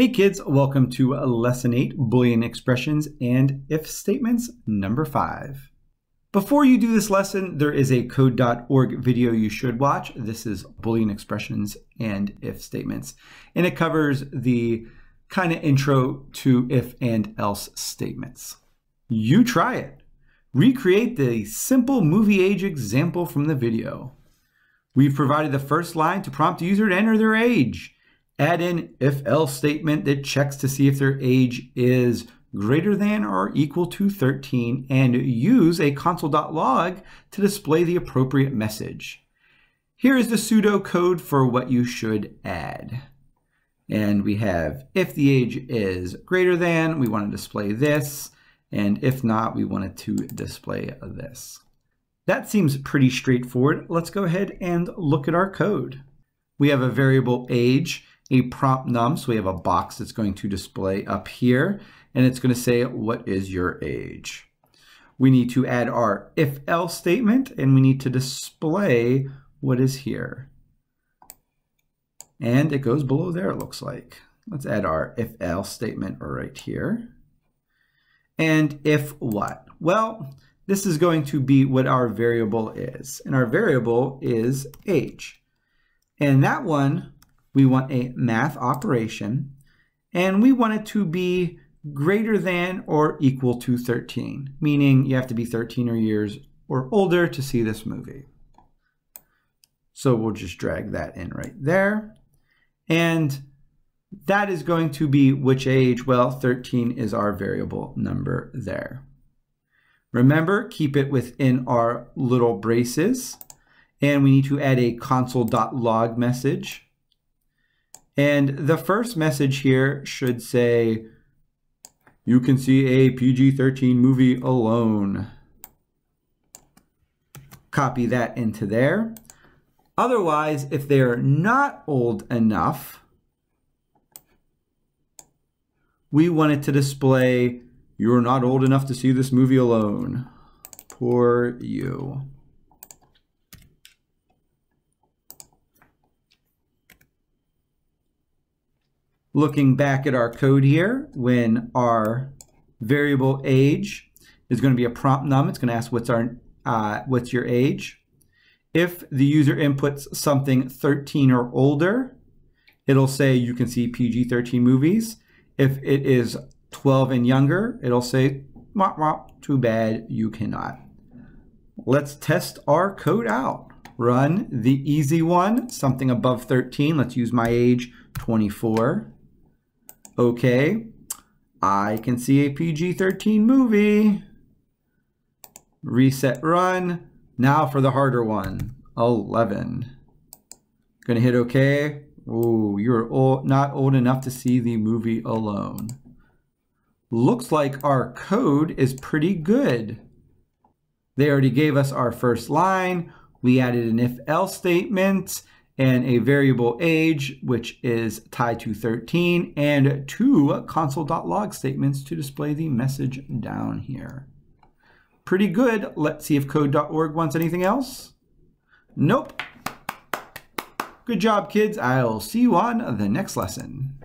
Hey kids, welcome to Lesson 8, Boolean Expressions and If Statements, number 5. Before you do this lesson, there is a code.org video you should watch. This is Boolean Expressions and If Statements, and it covers the kind of intro to if and else statements. You try it. Recreate the simple movie age example from the video. We've provided the first line to prompt the user to enter their age. Add in if-else statement that checks to see if their age is greater than or equal to 13 and use a console.log to display the appropriate message. Here is the pseudo code for what you should add. And we have if the age is greater than, we want to display this. And if not, we wanted to display this. That seems pretty straightforward. Let's go ahead and look at our code. We have a variable age a prompt num. So we have a box that's going to display up here, and it's going to say, what is your age? We need to add our if else statement, and we need to display what is here. And it goes below there, it looks like. Let's add our if else statement right here. And if what? Well, this is going to be what our variable is. And our variable is age. And that one we want a math operation, and we want it to be greater than or equal to 13, meaning you have to be 13 or years or older to see this movie. So we'll just drag that in right there. And that is going to be which age? Well, 13 is our variable number there. Remember, keep it within our little braces. And we need to add a console.log message and the first message here should say, you can see a PG-13 movie alone. Copy that into there. Otherwise, if they're not old enough, we want it to display, you're not old enough to see this movie alone. Poor you. Looking back at our code here, when our variable age is going to be a prompt num, it's going to ask what's our uh, what's your age. If the user inputs something 13 or older, it'll say you can see PG-13 movies. If it is 12 and younger, it'll say, wah, wah, too bad, you cannot. Let's test our code out. Run the easy one, something above 13. Let's use my age, 24. Okay, I can see a PG-13 movie. Reset run. Now for the harder one, 11. Gonna hit okay. Oh, you're old, not old enough to see the movie alone. Looks like our code is pretty good. They already gave us our first line. We added an if-else statement and a variable age, which is tied to 13, and two console.log statements to display the message down here. Pretty good. Let's see if code.org wants anything else. Nope. Good job, kids. I'll see you on the next lesson.